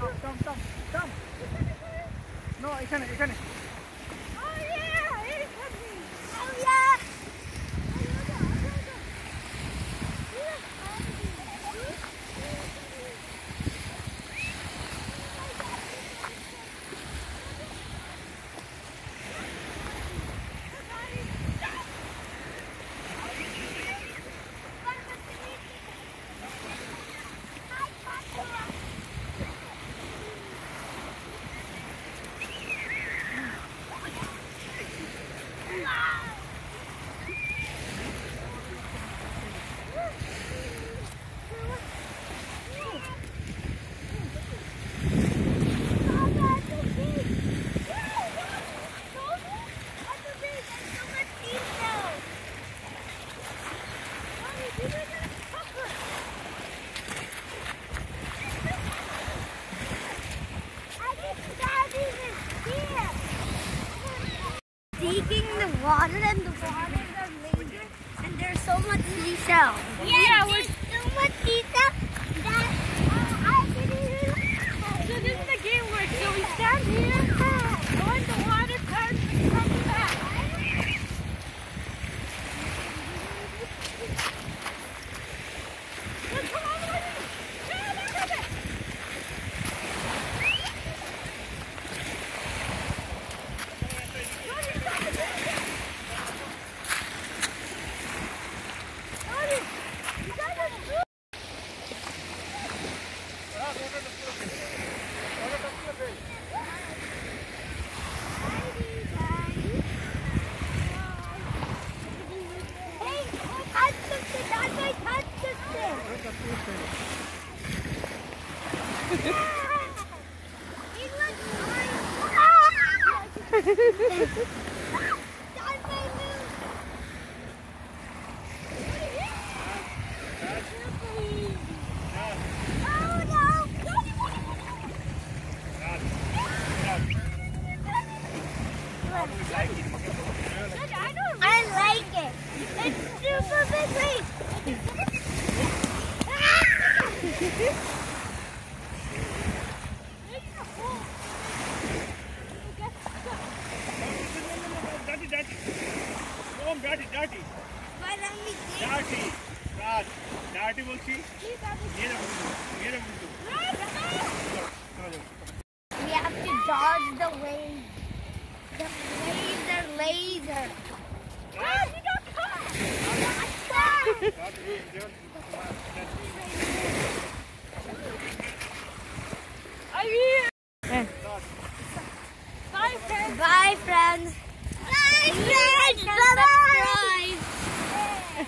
Come, come, come. No, এখানে এখানে water and the water are laser and there's so much seashell. Yeah, yeah I like it. It's super big डाटी डाटी। डाटी डाटी बोलती। ये रखो